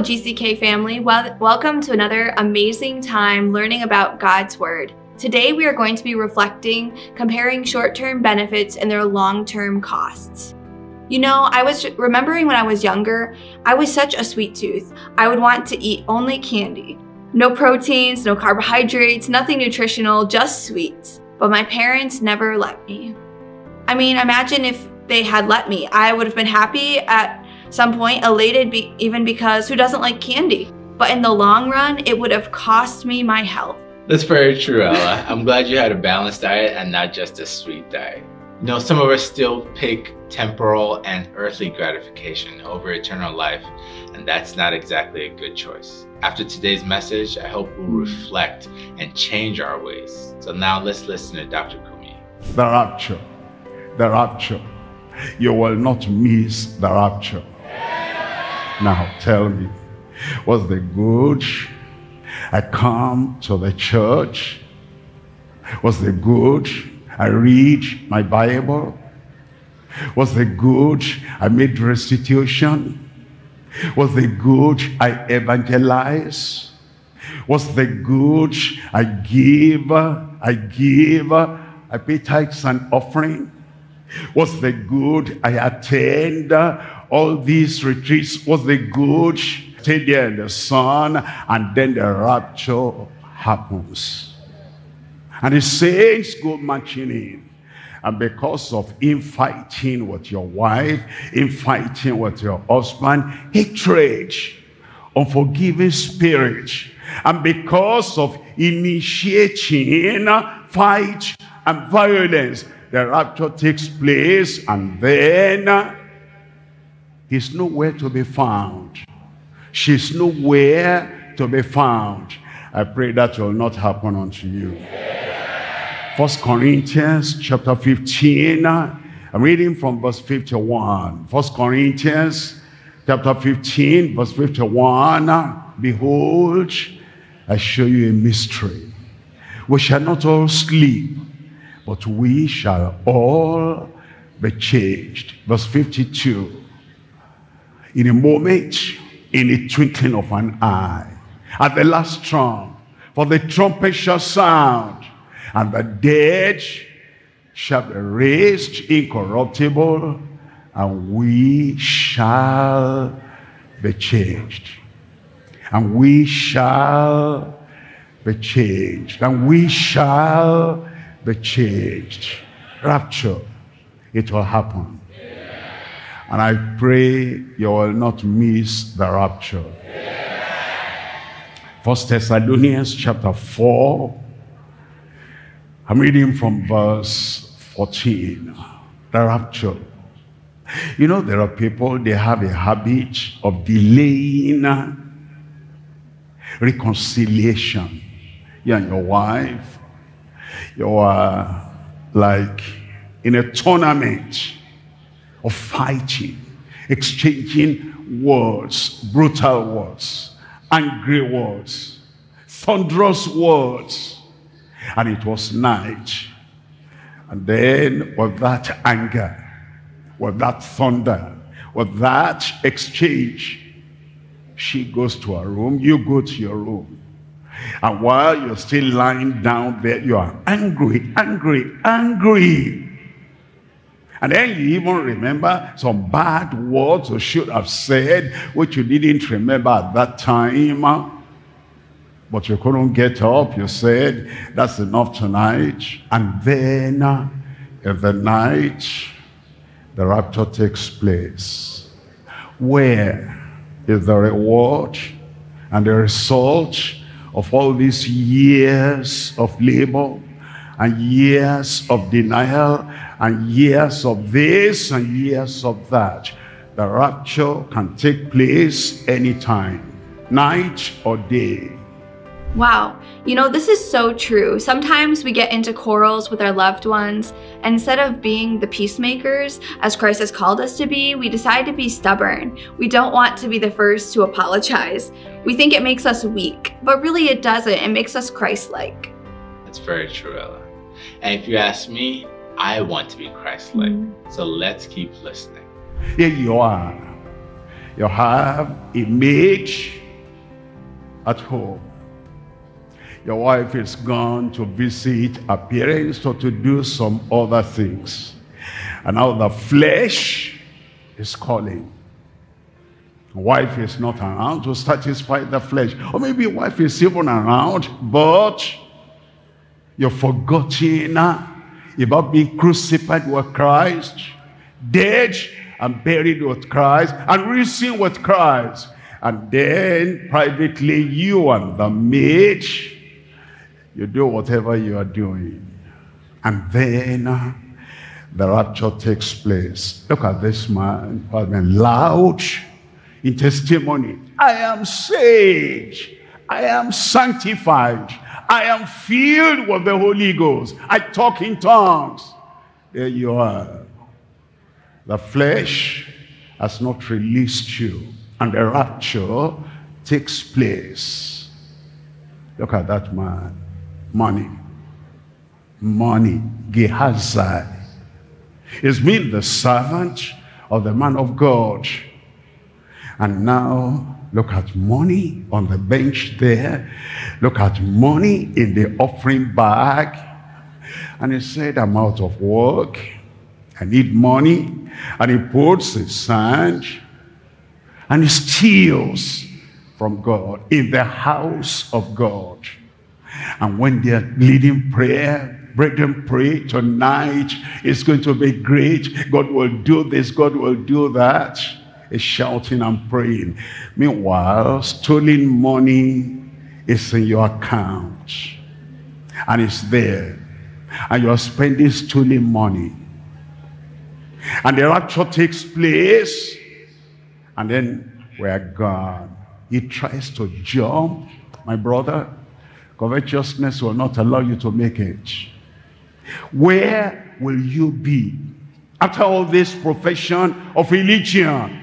GCK family. Well, welcome to another amazing time learning about God's Word. Today, we are going to be reflecting, comparing short term benefits and their long term costs. You know, I was remembering when I was younger, I was such a sweet tooth. I would want to eat only candy. No proteins, no carbohydrates, nothing nutritional, just sweets. But my parents never let me. I mean, imagine if they had let me. I would have been happy at some point, elated be even because who doesn't like candy? But in the long run, it would have cost me my health. That's very true, Ella. I'm glad you had a balanced diet and not just a sweet diet. You know, some of us still pick temporal and earthly gratification over eternal life, and that's not exactly a good choice. After today's message, I hope we'll reflect and change our ways. So now let's listen to Dr. Kumuyi. The rapture, the rapture. You will not miss the rapture. Now tell me, what's the good? I come to the church. What's the good? I read my Bible. What's the good? I made restitution. What's the good? I evangelize. What's the good? I give. I give. I pay tithes and offering. What's the good? I attend all these retreats. What's the good? Stay there in the sun and then the rapture happens. And the saints go marching in. And because of infighting with your wife, infighting with your husband, hatred, unforgiving spirit, and because of initiating fight and violence, the rapture takes place and then he's nowhere to be found. She's nowhere to be found. I pray that will not happen unto you. First Corinthians chapter 15. I'm reading from verse 51. First Corinthians chapter 15, verse 51. Behold, I show you a mystery. We shall not all sleep, but we shall all be changed. Verse 52. In a moment, in a twinkling of an eye, at the last trump, for the trumpet shall sound, and the dead shall be raised incorruptible, and we shall be changed. And we shall be changed. And we shall be changed. Rapture, it will happen. And I pray you will not miss the rapture. First Thessalonians chapter 4. I'm reading from verse 14. The rapture. You know, there are people, they have a habit of delaying reconciliation. You and your wife, you are like in a tournament of fighting, exchanging words, brutal words, angry words, thunderous words. And it was night. And then with that anger, with that thunder, with that exchange, she goes to her room, you go to your room. And while you're still lying down there, you are angry, angry, angry. And then you even remember some bad words you should have said, which you didn't remember at that time. But you couldn't get up. You said, that's enough tonight. And then uh, in the night, the rapture takes place. Where is the reward and the result of all these years of labor and years of denial and years of this and years of that. The rapture can take place anytime, night or day. Wow, you know, this is so true. Sometimes we get into quarrels with our loved ones. Instead of being the peacemakers, as Christ has called us to be, we decide to be stubborn. We don't want to be the first to apologize. We think it makes us weak, but really it doesn't. It makes us Christ like. That's very true, Ella. And if you ask me, I want to be Christ like. Mm. So let's keep listening. Here you are. You have a maid at home. Your wife is gone to visit her parents or to do some other things. And now the flesh is calling. Wife is not around to satisfy the flesh. Or maybe wife is even around, but you've forgotten about being crucified with Christ, dead and buried with Christ, and risen with Christ. And then privately, you and the maid, you do whatever you are doing. And then uh, the rapture takes place. Look at this man been loud in testimony. I am saved. I am sanctified. I am filled with the Holy Ghost. I talk in tongues. There you are. The flesh has not released you. And the rapture takes place. Look at that man. Money. Money. Gehazi. He's been the servant of the man of God. And now, look at money on the bench there. Look at money in the offering bag. And he said, I'm out of work. I need money. And he puts his sand and he steals from God in the house of God. And when they're leading prayer, brethren, pray tonight. It's going to be great. God will do this. God will do that is shouting and praying. Meanwhile, stolen money is in your account. And it's there. And you're spending stolen money. And the rapture takes place. And then we're gone. He tries to jump. My brother, covetousness will not allow you to make it. Where will you be? After all this profession of religion,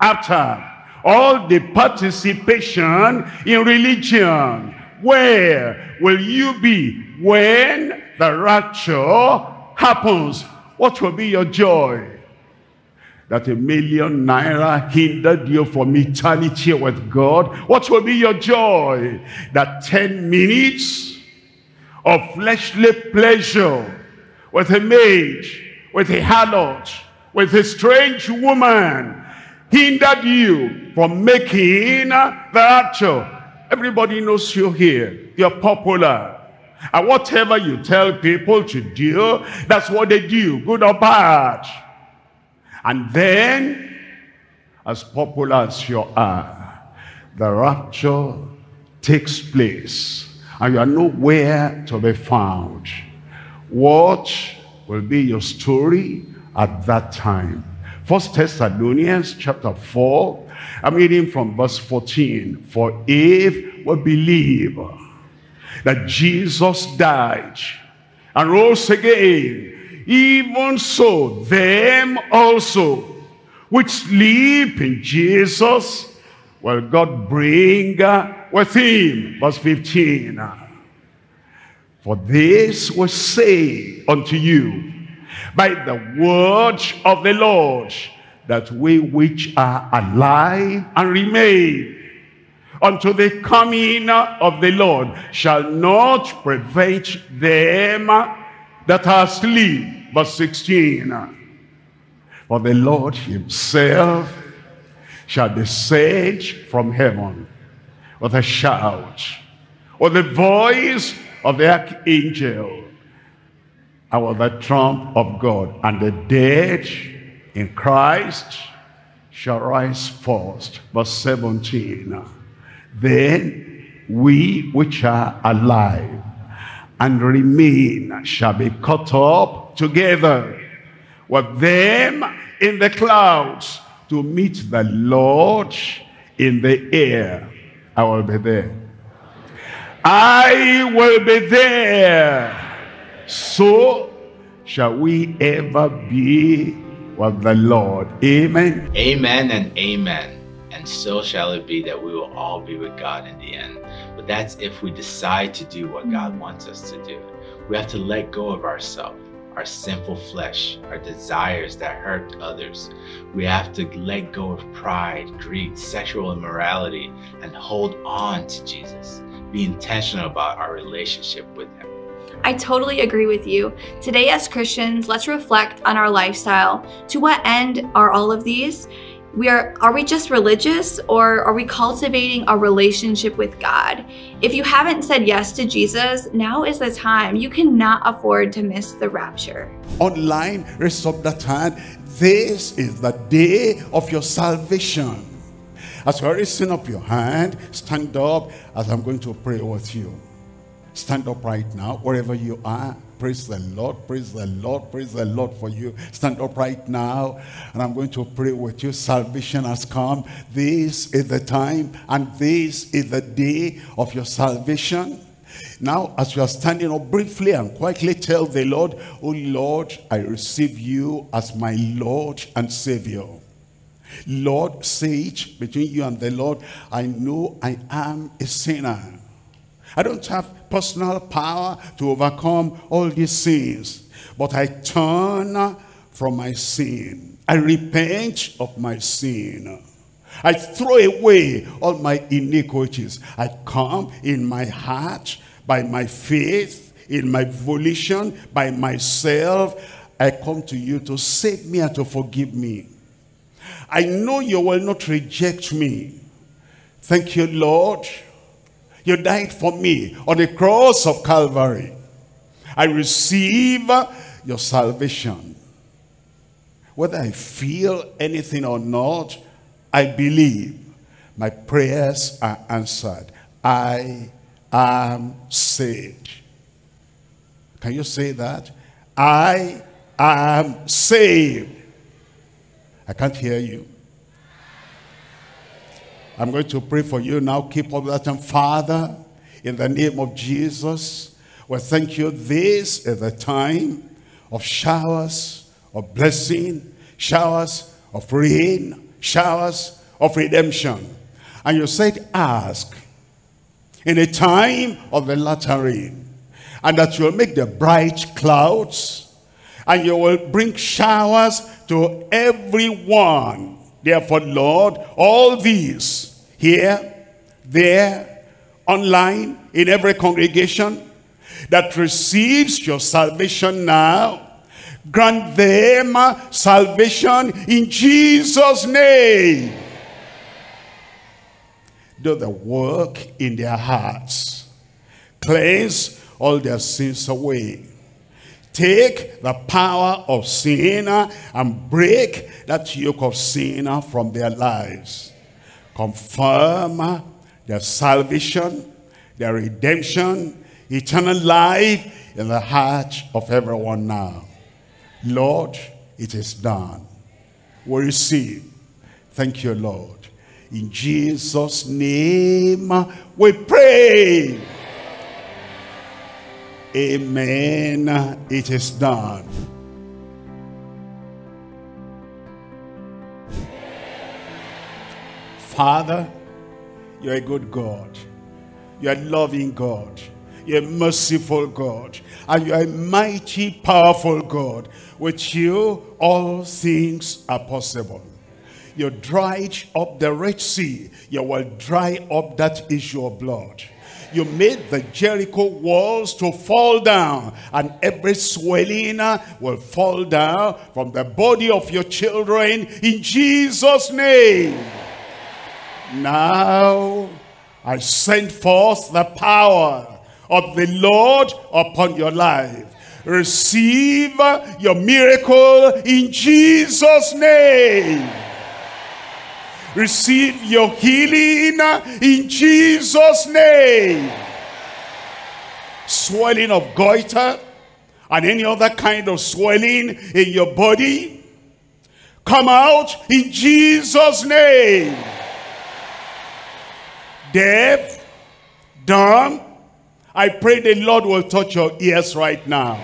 after all the participation in religion, where will you be when the rapture happens? What will be your joy? That a million naira hindered you from eternity with God. What will be your joy? That 10 minutes of fleshly pleasure with a maid, with a harlot, with a strange woman, hindered you from making the rapture. Everybody knows you here. You're popular. And whatever you tell people to do, that's what they do, good or bad. And then, as popular as you are, the rapture takes place. And you are nowhere to be found. What will be your story at that time? First Thessalonians chapter 4, I'm reading from verse 14. For if we believe that Jesus died and rose again, even so them also which sleep in Jesus will God bring with him. Verse 15. For this was say unto you by the word of the Lord, that we which are alive and remain unto the coming of the Lord shall not prevent them that are asleep. Verse 16. For the Lord himself shall descend from heaven with a shout, with the voice of the archangel, our the trump of God, and the dead in Christ shall rise first. Verse 17. Then we which are alive and remain shall be caught up together with them in the clouds to meet the Lord in the air. I will be there. I will be there. So shall we ever be with the Lord. Amen. Amen and amen. And so shall it be that we will all be with God in the end. But that's if we decide to do what God wants us to do. We have to let go of ourselves, our sinful flesh, our desires that hurt others. We have to let go of pride, greed, sexual immorality, and hold on to Jesus. Be intentional about our relationship with Him. I totally agree with you. Today, as Christians, let's reflect on our lifestyle. To what end are all of these? we are are we just religious or are we cultivating a relationship with God? If you haven't said yes to Jesus, now is the time. You cannot afford to miss the rapture. Online, raise up that hand. This is the day of your salvation. As you are raising up your hand, stand up as I'm going to pray with you. Stand up right now, wherever you are. Praise the Lord, praise the Lord, praise the Lord for you. Stand up right now, and I'm going to pray with you. Salvation has come. This is the time, and this is the day of your salvation. Now, as you are standing up briefly and quietly tell the Lord, Oh Lord, I receive you as my Lord and Savior. Lord, say it between you and the Lord, I know I am a sinner. I don't have personal power to overcome all these sins. But I turn from my sin. I repent of my sin. I throw away all my iniquities. I come in my heart by my faith, in my volition, by myself. I come to you to save me and to forgive me. I know you will not reject me. Thank you, Lord you died for me on the cross of Calvary. I receive your salvation. Whether I feel anything or not, I believe my prayers are answered. I am saved. Can you say that? I am saved. I can't hear you. I'm going to pray for you now. Keep up that time. Father, in the name of Jesus, we thank you. This is the time of showers of blessing, showers of rain, showers of redemption. And you said, ask in a time of the latter rain, and that you'll make the bright clouds, and you will bring showers to everyone Therefore, Lord, all these here, there, online, in every congregation that receives your salvation now, grant them salvation in Jesus' name. Do the work in their hearts. Cleanse all their sins away take the power of sin and break that yoke of sin from their lives. Confirm their salvation, their redemption, eternal life in the heart of everyone now. Lord, it is done. We receive. Thank you, Lord. In Jesus' name we pray. Amen. It is done. Father, you're a good God. You're a loving God. You're a merciful God. And you're a mighty, powerful God. With you, all things are possible. You dried up the Red Sea. You will dry up that issue of blood you made the Jericho walls to fall down and every swelling uh, will fall down from the body of your children in Jesus name. Now I send forth the power of the Lord upon your life. Receive your miracle in Jesus name Receive your healing in Jesus' name. Swelling of goiter and any other kind of swelling in your body. Come out in Jesus' name. Deaf, dumb, I pray the Lord will touch your ears right now.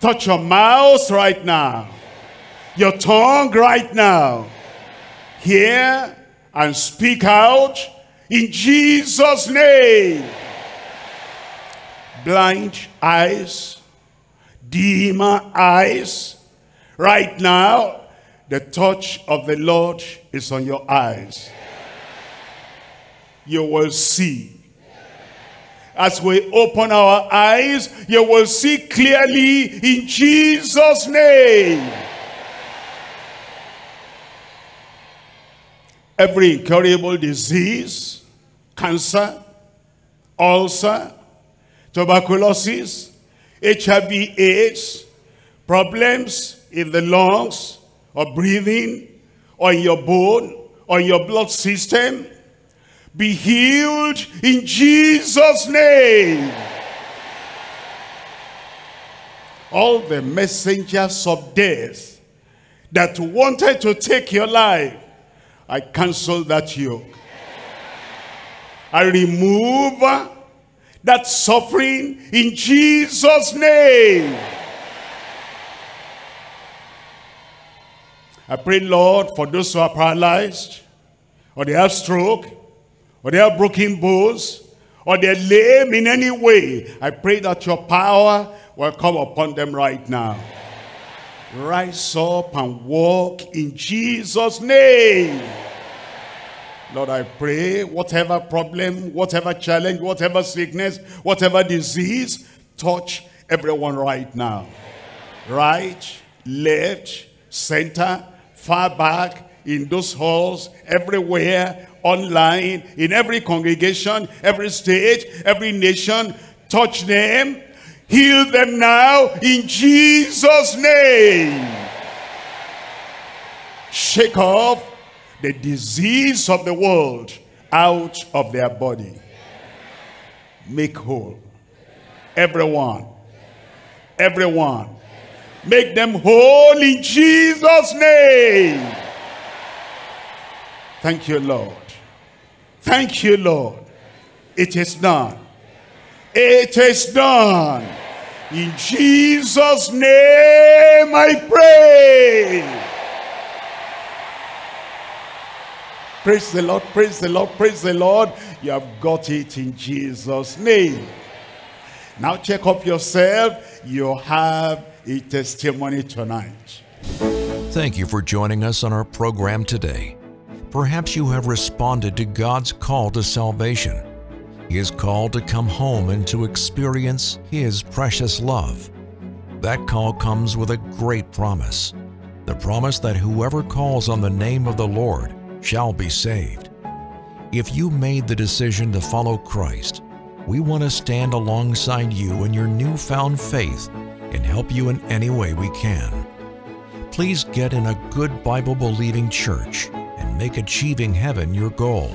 Touch your mouth right now. Your tongue right now hear and speak out in Jesus' name. Blind eyes, dim eyes. Right now, the touch of the Lord is on your eyes. You will see. As we open our eyes, you will see clearly in Jesus' name. Every incurable disease, cancer, ulcer, tuberculosis, HIV AIDS, problems in the lungs or breathing or in your bone or in your blood system, be healed in Jesus' name. All the messengers of death that wanted to take your life, I cancel that yoke. I remove uh, that suffering in Jesus' name. I pray, Lord, for those who are paralyzed, or they have stroke, or they have broken bones, or they're lame in any way. I pray that your power will come upon them right now. Rise up and walk in Jesus' name. Lord, I pray whatever problem, whatever challenge, whatever sickness, whatever disease, touch everyone right now. Right, left, center, far back, in those halls, everywhere, online, in every congregation, every state, every nation, touch them, heal them now in Jesus' name. Shake off the disease of the world out of their body. Make whole. Everyone. Everyone. Make them whole in Jesus' name. Thank you, Lord. Thank you, Lord. It is done. It is done. In Jesus' name I pray. Praise the Lord, praise the Lord, praise the Lord. You have got it in Jesus' name. Now check up yourself. You have a testimony tonight. Thank you for joining us on our program today. Perhaps you have responded to God's call to salvation. His call to come home and to experience His precious love. That call comes with a great promise. The promise that whoever calls on the name of the Lord shall be saved. If you made the decision to follow Christ, we want to stand alongside you in your newfound faith and help you in any way we can. Please get in a good Bible believing church and make achieving heaven your goal.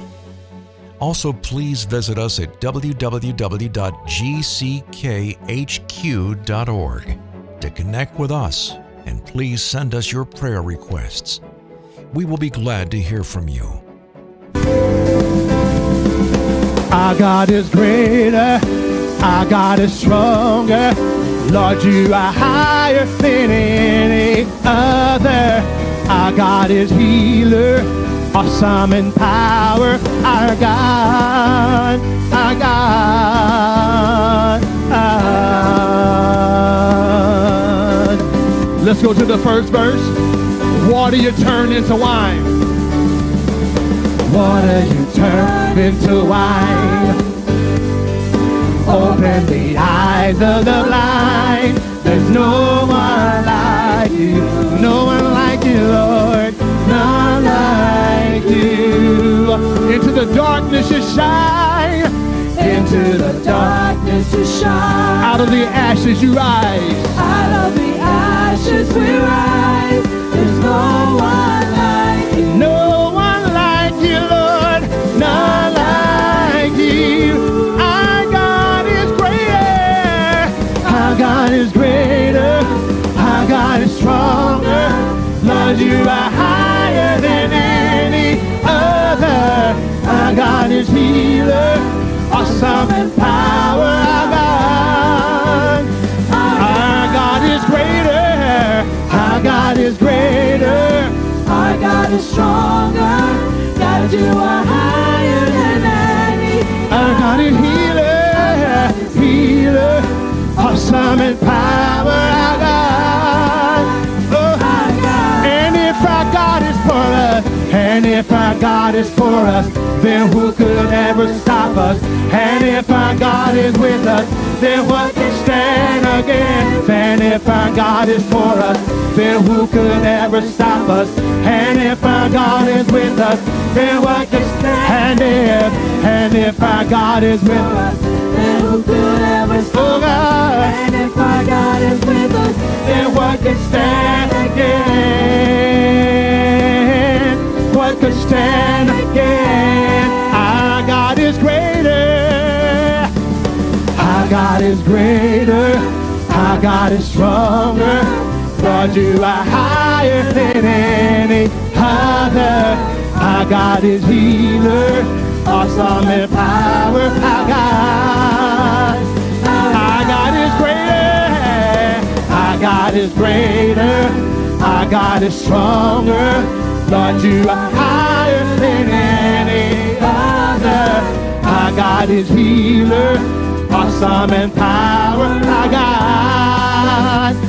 Also, please visit us at www.gckhq.org to connect with us and please send us your prayer requests. We will be glad to hear from you. Our God is greater, our God is stronger. Lord, you are higher than any other. Our God is healer, awesome in power. Our God, our God, our God. Let's go to the first verse. Water you turn into wine. Water you turn into wine. Open the eyes of the blind. There's no one like you. No one like you, Lord. None like you. Into the darkness you shine. Into the darkness you shine. Out of the ashes you rise. Out of the ashes we rise. There's no one like you. No one like you, Lord. None like you. Our God is greater. Our God is greater. Our God is stronger. Lord, you are higher than Awesome in power. Our God. Our God is greater. Our God is greater. Our God is stronger. God, you are higher than any. Our God is healer, healer, awesome in God is for us, then who could ever stop us? And if our God is with us, then what can stand against? And if our God is for us, then who could ever stop us? And if our God is with us, then what can stand? And if, and if our God is with us, Then who could ever stop us? And if our God is with us, then what can stand again? What could stand again? Our God is greater. Our God is greater. Our God is stronger. Lord, you are higher than any other. Our God is healer. Awesome in power. Our God. Our God is greater. Our God is greater. Our God is stronger. Lord, you are higher than any other. Our God is healer. Awesome and power. Our God.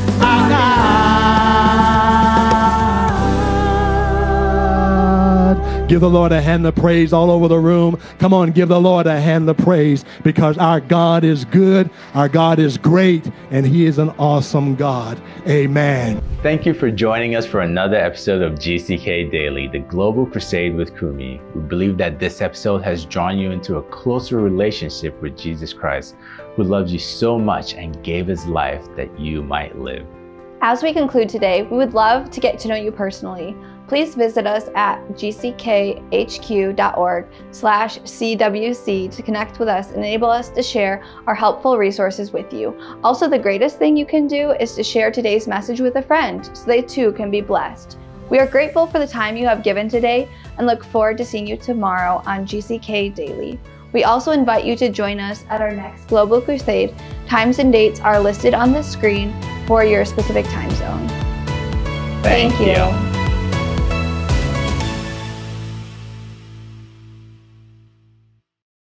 Give the Lord a hand of praise all over the room. Come on, give the Lord a hand of praise because our God is good, our God is great, and He is an awesome God. Amen. Thank you for joining us for another episode of GCK Daily, the Global Crusade with Kumuyi. We believe that this episode has drawn you into a closer relationship with Jesus Christ, who loves you so much and gave his life that you might live. As we conclude today, we would love to get to know you personally. Please visit us at gckhq.org slash CWC to connect with us and enable us to share our helpful resources with you. Also, the greatest thing you can do is to share today's message with a friend so they too can be blessed. We are grateful for the time you have given today and look forward to seeing you tomorrow on GCK Daily. We also invite you to join us at our next Global Crusade. Times and dates are listed on the screen for your specific time zone. Thank you.